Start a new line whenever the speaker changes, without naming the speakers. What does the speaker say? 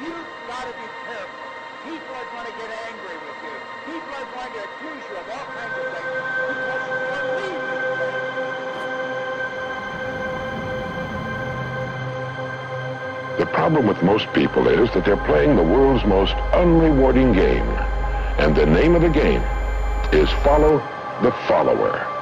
You've got to be careful. People are going to get angry with you. People are going to accuse you of all kinds of things because you believe these things.
The problem with most people is that they're playing the world's most unrewarding game. And the name of the game is Follow the Follower.